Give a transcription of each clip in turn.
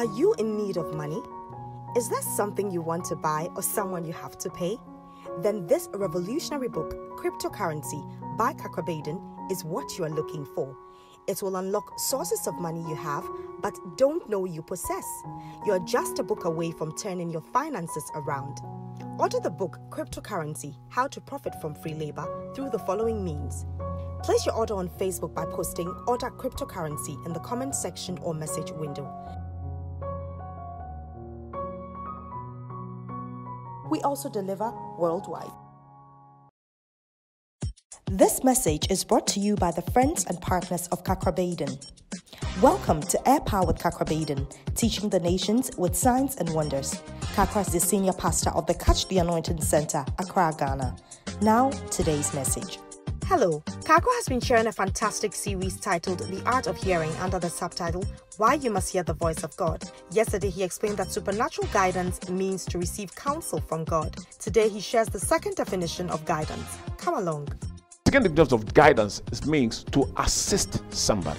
Are you in need of money? Is there something you want to buy or someone you have to pay? Then this revolutionary book, Cryptocurrency by Kakra Baiden, is what you are looking for. It will unlock sources of money you have but don't know you possess. You're just a book away from turning your finances around. Order the book Cryptocurrency How to Profit from Free Labor through the following means. Place your order on Facebook by posting Order Cryptocurrency in the comment section or message window. We also deliver worldwide. This message is brought to you by the friends and partners of Kakra Baiden. Welcome to Air Powered Kakra Baiden, teaching the nations with signs and wonders. Kakra is the senior pastor of the Catch the Anointing Center, Accra, Ghana. Now, today's message. Hello, Kakra has been sharing a fantastic series titled The Art of Hearing under the subtitle Why You Must Hear the Voice of God. Yesterday, he explained that supernatural guidance means to receive counsel from God. Today, he shares the second definition of guidance. Come along. Second definition of guidance means to assist somebody.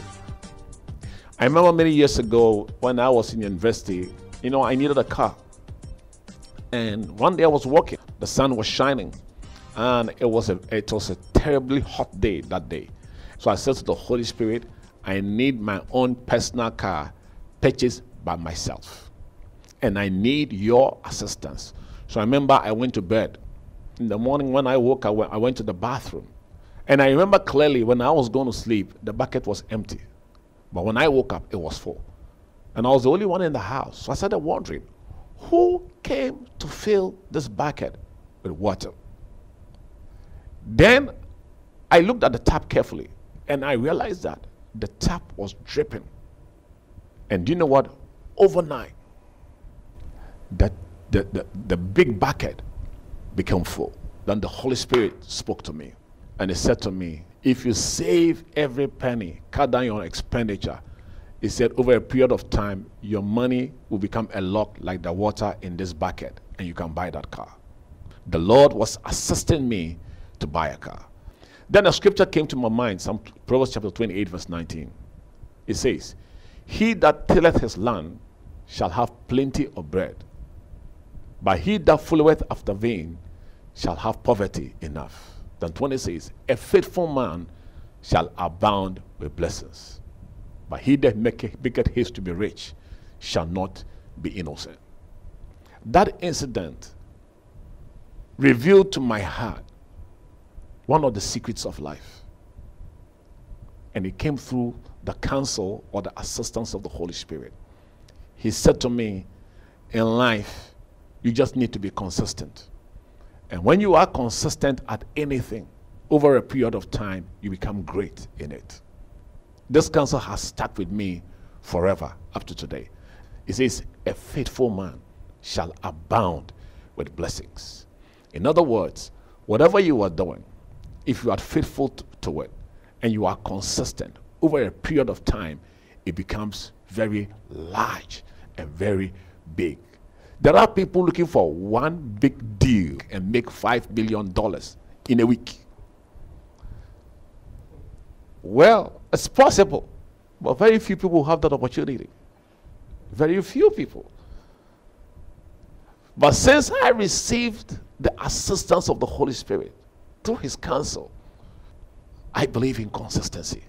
I remember many years ago when I was in university, you know, I needed a car. And one day I was walking, the sun was shining, and it was a it was a terribly hot day that day. So I said to the Holy Spirit, I need my own personal car purchased by myself. And I need your assistance. So I remember I went to bed. In the morning when I woke, I went, I went to the bathroom. And I remember clearly when I was going to sleep, the bucket was empty. But when I woke up, it was full. And I was the only one in the house. So I started wondering, who came to fill this bucket with water? Then I looked at the tap carefully and I realized that the tap was dripping. And do you know what? Overnight, the, the, the, the big bucket became full. Then the Holy Spirit spoke to me and he said to me, If you save every penny, cut down your expenditure, he said, over a period of time, your money will become a lock like the water in this bucket, and you can buy that car. The Lord was assisting me to buy a car. Then a scripture came to my mind, some Proverbs chapter 28, verse 19. It says, He that tilleth his land shall have plenty of bread, but he that followeth after vain shall have poverty enough. Then 20 says, A faithful man shall abound with blessings. But he that maketh, haste to be rich shall not be innocent. That incident revealed to my heart one of the secrets of life. And it came through the counsel or the assistance of the Holy Spirit. He said to me, In life, you just need to be consistent. And when you are consistent at anything, over a period of time, you become great in it. This counsel has stuck with me forever up to today. It says, A faithful man shall abound with blessings. In other words, whatever you are doing, if you are faithful to it and you are consistent over a period of time, it becomes very large and very big. There are people looking for one big deal and make $5 billion in a week. Well, it's possible, but very few people have that opportunity. Very few people. But since I received the assistance of the Holy Spirit through His counsel, I believe in consistency.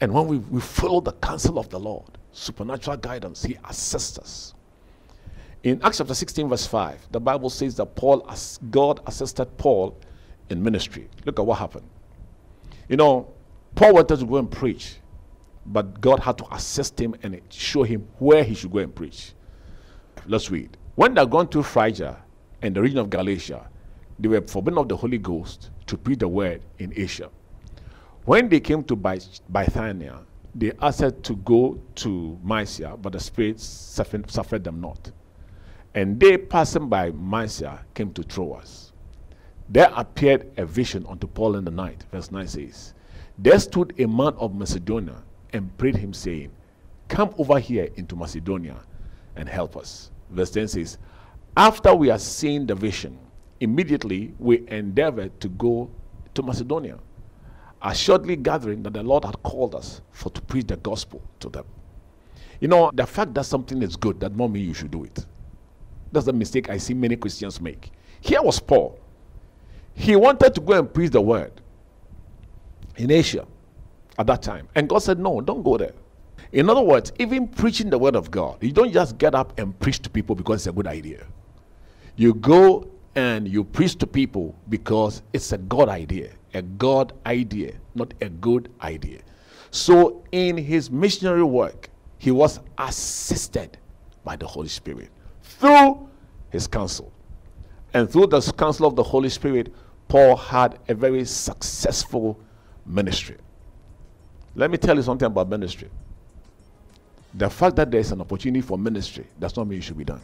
And when we, we follow the counsel of the Lord, supernatural guidance, He assists us. In Acts chapter 16, verse 5, the Bible says that Paul, as God assisted Paul in ministry. Look at what happened. You know, Paul wanted to go and preach, but God had to assist him and show him where he should go and preach. Let's read. When they had gone to Phrygia and the region of Galatia, they were forbidden of the Holy Ghost to preach the word in Asia. When they came to Bithynia, they asked to go to Mysia, but the Spirit suffered, suffered them not. And they, passing by Mysia, came to Troas. There appeared a vision unto Paul in the night. Verse 9 says, there stood a man of Macedonia and prayed him, saying, Come over here into Macedonia and help us. Verse 10 says, After we had seen the vision, immediately we endeavored to go to Macedonia, assuredly gathering that the Lord had called us for to preach the gospel to them. You know, the fact that something is good that not mean you should do it. That's the mistake I see many Christians make. Here was Paul. He wanted to go and preach the word in Asia at that time. And God said, No, don't go there. In other words, even preaching the word of God, you don't just get up and preach to people because it's a good idea. You go and you preach to people because it's a God idea, a God idea, not a good idea. So, in his missionary work, he was assisted by the Holy Spirit through his counsel. And through the counsel of the Holy Spirit, Paul had a very successful ministry. Let me tell you something about ministry. The fact that there is an opportunity for ministry does not mean it should be done.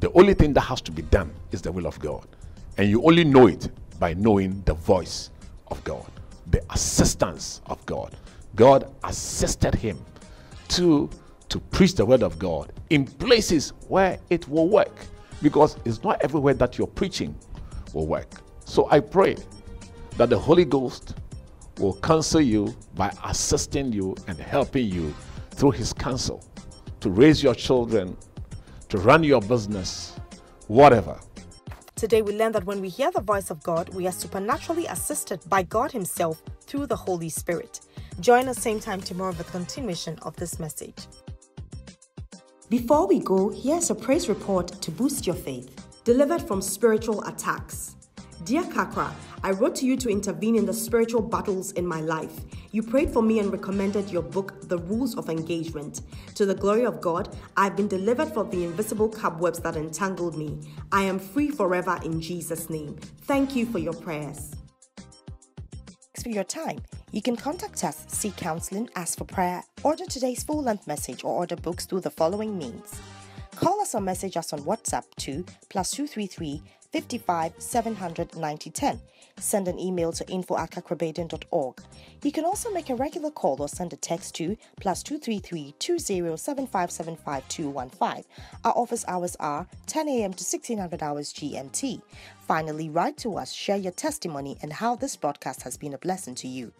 The only thing that has to be done is the will of God. And you only know it by knowing the voice of God, the assistance of God. God assisted him to, to preach the word of God in places where it will work. Because it's not everywhere that your preaching will work. So I pray that the Holy Ghost will counsel you by assisting you and helping you through his counsel to raise your children to run your business, whatever. Today, we learn that when we hear the voice of God, we are supernaturally assisted by God Himself through the Holy Spirit. Join us same time tomorrow for the continuation of this message. Before we go, here's a praise report to boost your faith. Delivered from spiritual attacks. Dear Kakra, I wrote to you to intervene in the spiritual battles in my life. You prayed for me and recommended your book, The Rules of Engagement. To the glory of God, I've been delivered from the invisible cobwebs that entangled me. I am free forever in Jesus' name. Thank you for your prayers. Thanks for your time. You can contact us, seek counseling, ask for prayer, order today's full length message, or order books through the following means. Call us or message us on WhatsApp to plus 233 55 700 9010. Send an email to info at. You can also make a regular call or send a text to plus 233 215 Our office hours are 10 a.m. to 1600 hours GMT. Finally, write to us, share your testimony, and how this broadcast has been a blessing to you.